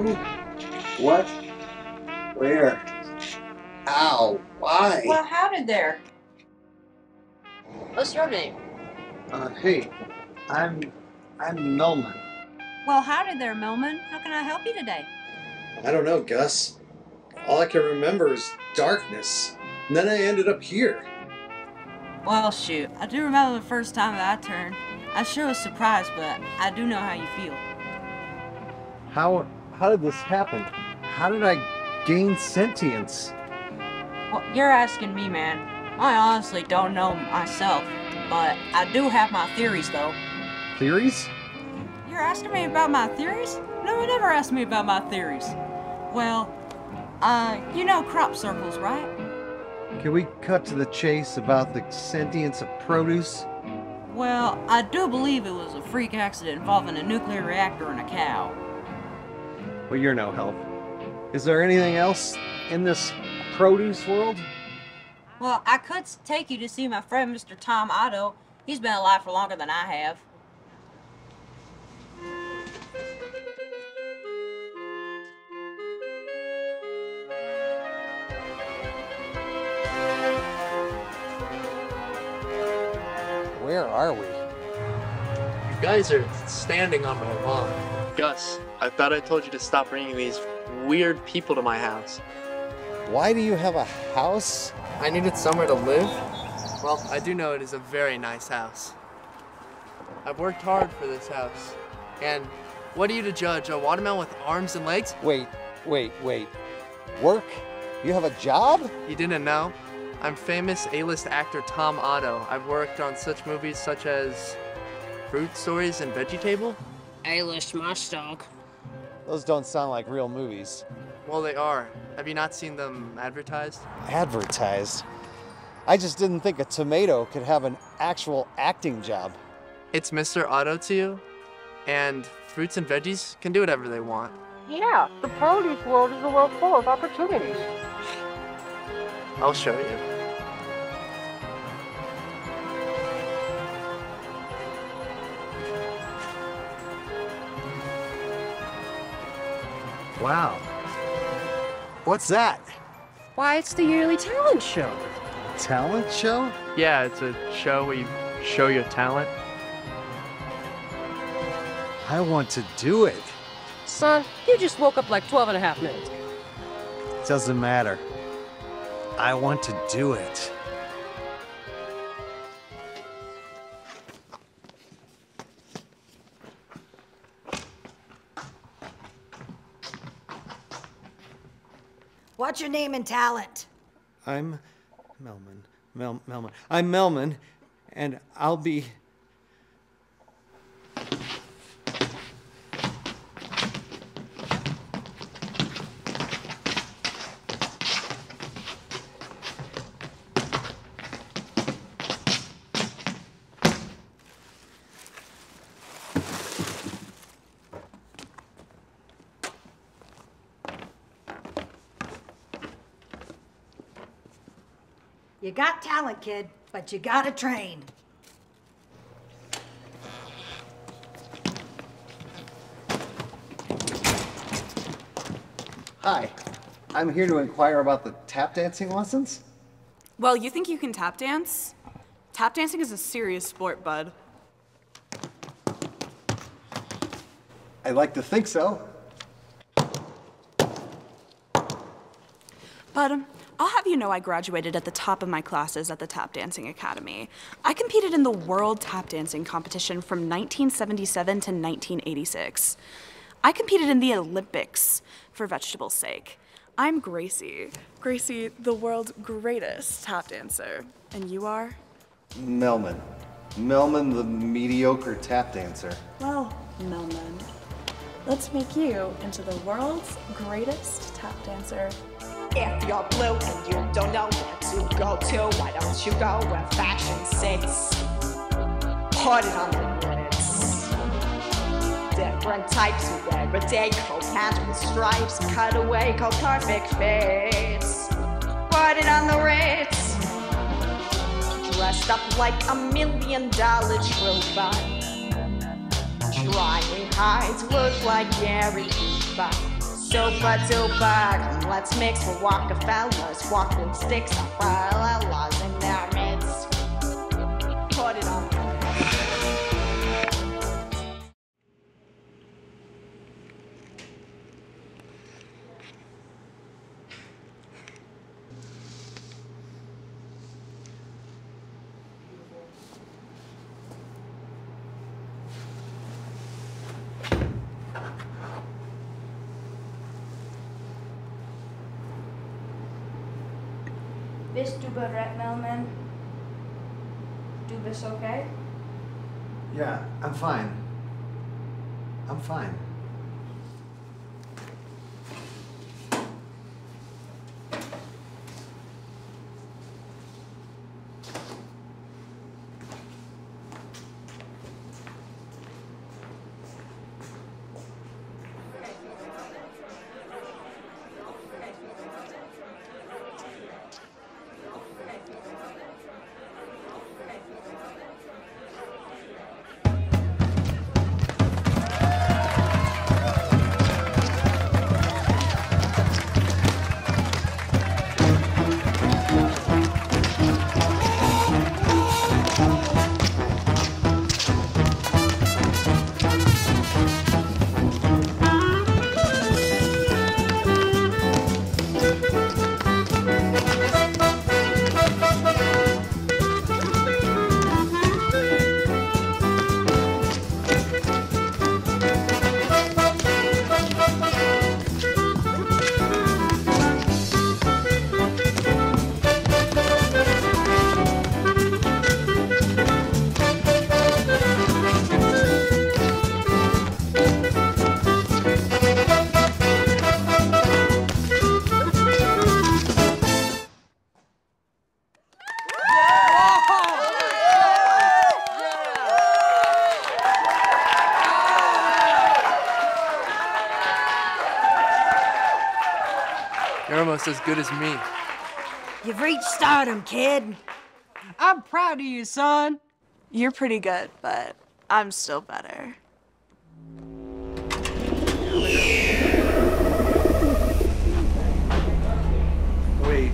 Who? What? Where? Ow! Why? Well, how did there. What's your name? Uh, hey, I'm I'm Melman. Well, how did there, Melman. How can I help you today? I don't know, Gus. All I can remember is darkness. And then I ended up here. Well, shoot. I do remember the first time that I turned. I sure was surprised, but I do know how you feel. How how did this happen? How did I gain sentience? Well, you're asking me, man. I honestly don't know myself, but I do have my theories, though. Theories? You're asking me about my theories? No one ever asked me about my theories. Well, uh, you know crop circles, right? Can we cut to the chase about the sentience of produce? Well, I do believe it was a freak accident involving a nuclear reactor and a cow. Well, you're no help. Is there anything else in this produce world? Well, I could take you to see my friend Mr. Tom Otto. He's been alive for longer than I have. Where are we? You guys are standing on my lawn. Gus, I thought I told you to stop bringing these weird people to my house. Why do you have a house? I needed somewhere to live. Well, I do know it is a very nice house. I've worked hard for this house. And what are you to judge? A watermelon with arms and legs? Wait, wait, wait. Work? You have a job? You didn't know? I'm famous A-list actor Tom Otto. I've worked on such movies such as Fruit Stories and Veggie A-list smash dog. Those don't sound like real movies. Well, they are. Have you not seen them advertised? Advertised. I just didn't think a tomato could have an actual acting job. It's Mr. Otto to you, and fruits and veggies can do whatever they want. Yeah, the produce world is a world full of opportunities. I'll show you. Wow. What's that? Why, it's the yearly talent show. Talent show? Yeah, it's a show where you show your talent. I want to do it. Son, you just woke up like 12 and a half minutes. Ago. Doesn't matter. I want to do it. What's your name and talent? I'm Melman. Mel Melman. I'm Melman, and I'll be. You got talent, kid, but you gotta train. Hi. I'm here to inquire about the tap dancing lessons. Well, you think you can tap dance? Tap dancing is a serious sport, bud. I'd like to think so. But um, I'll have you know I graduated at the top of my classes at the Tap Dancing Academy. I competed in the World Tap Dancing Competition from 1977 to 1986. I competed in the Olympics for vegetable sake. I'm Gracie. Gracie, the world's greatest tap dancer. And you are? Melman. Melman, the mediocre tap dancer. Well, Melman. Let's make you into the world's greatest tap dancer. If you're blue and you don't know where to go to, why don't you go where fashion sits? Put it on the minutes. Different types who wear a coat, pants with stripes, cutaway coat, perfect fits. Put it on the Ritz. Dressed up like a million dollar trooper. Hard to look like Gary Cooper. Super duper. Let's mix with Rockefellers. Walking sticks are parallels in Du bereit, Melman? Du bist okay? Yeah, I'm fine. I'm fine. Almost as good as me. You've reached stardom, kid. I'm proud of you, son. You're pretty good, but I'm still better. Wait,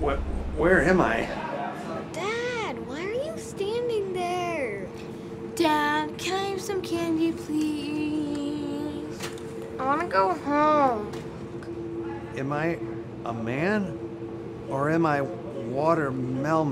what? Where am I? Dad, why are you standing there? Dad, can I have some candy, please? I want to go home. Am I a man, or am I Watermel